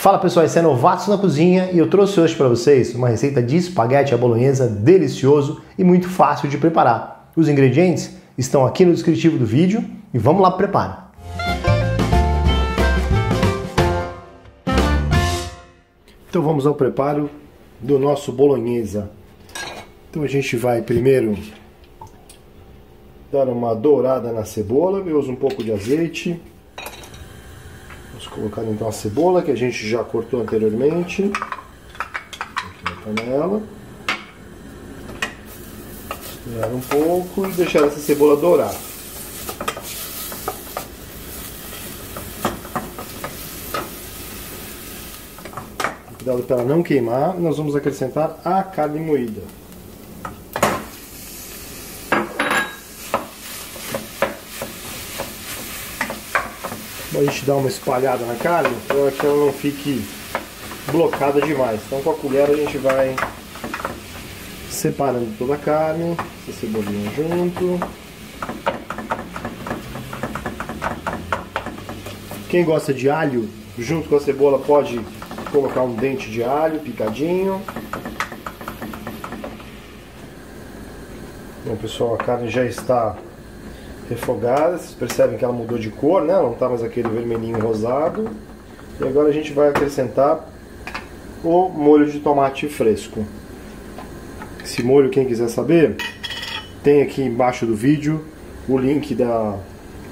Fala pessoal, esse é Novatos na Cozinha e eu trouxe hoje para vocês uma receita de espaguete à bolonhesa delicioso e muito fácil de preparar. Os ingredientes estão aqui no descritivo do vídeo e vamos lá para o preparo. Então vamos ao preparo do nosso bolonhesa. Então a gente vai primeiro dar uma dourada na cebola, eu uso um pouco de azeite. Vamos colocar então a cebola que a gente já cortou anteriormente. Aqui na panela. Misturar um pouco e deixar essa cebola dourar. Cuidado para ela não queimar, nós vamos acrescentar a carne moída. A gente dar uma espalhada na carne para que ela não fique blocada demais. Então com a colher a gente vai separando toda a carne, essa cebolinha junto. Quem gosta de alho, junto com a cebola pode colocar um dente de alho picadinho. Bom pessoal, a carne já está refogada. Vocês percebem que ela mudou de cor, né? Não está mais aquele vermelhinho rosado. E agora a gente vai acrescentar o molho de tomate fresco. Esse molho, quem quiser saber, tem aqui embaixo do vídeo o link da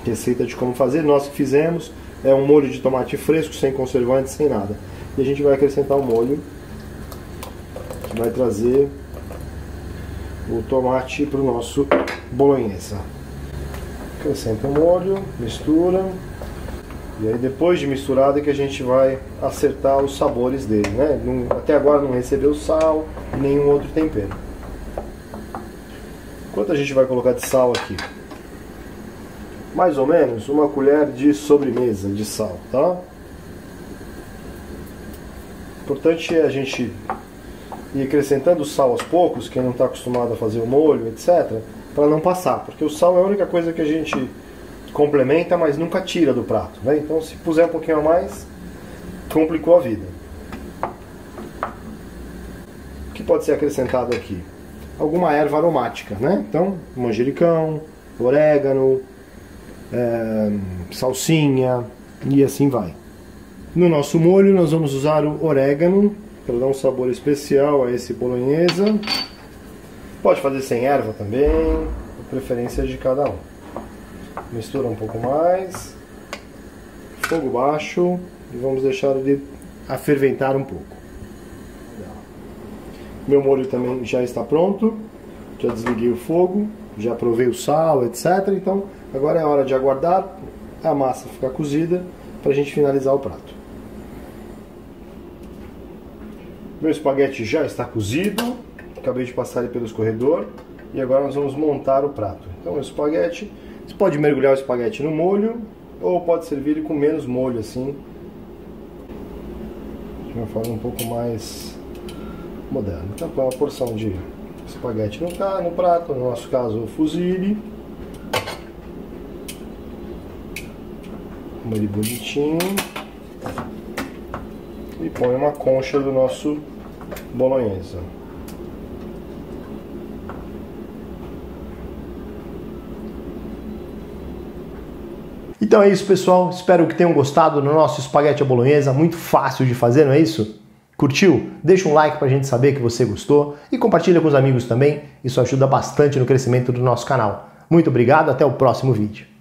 receita de como fazer. Nós que fizemos é um molho de tomate fresco, sem conservantes, sem nada. E a gente vai acrescentar o molho que vai trazer o tomate para o nosso bolonhesa. Acrescenta o molho, mistura. E aí depois de misturado é que a gente vai acertar os sabores dele, né? até agora não recebeu sal e nenhum outro tempero. Quanto a gente vai colocar de sal aqui? Mais ou menos uma colher de sobremesa de sal, tá? Importante é a gente ir acrescentando sal aos poucos, quem não está acostumado a fazer o molho, etc para não passar, porque o sal é a única coisa que a gente complementa, mas nunca tira do prato. Né? Então, se puser um pouquinho a mais, complicou a vida. O que pode ser acrescentado aqui? Alguma erva aromática, né? Então, manjericão, orégano, é, salsinha e assim vai. No nosso molho, nós vamos usar o orégano para dar um sabor especial a esse bolonhesa. Pode fazer sem erva também, a preferência de cada um. Mistura um pouco mais, fogo baixo e vamos deixar ele aferventar um pouco. Meu molho também já está pronto, já desliguei o fogo, já provei o sal, etc. Então agora é hora de aguardar a massa ficar cozida para a gente finalizar o prato. Meu espaguete já está cozido, acabei de passar ele pelo escorredor e agora nós vamos montar o prato. Então o espaguete, você pode mergulhar o espaguete no molho ou pode servir com menos molho assim, de uma forma um pouco mais moderna. Então põe uma porção de espaguete no, no prato, no nosso caso o fusilli. Como ele bonitinho. E põe uma concha do nosso bolonhesa. Então é isso, pessoal. Espero que tenham gostado do nosso espaguete à bolonhesa, muito fácil de fazer, não é isso? Curtiu? Deixa um like para a gente saber que você gostou e compartilha com os amigos também. Isso ajuda bastante no crescimento do nosso canal. Muito obrigado, até o próximo vídeo.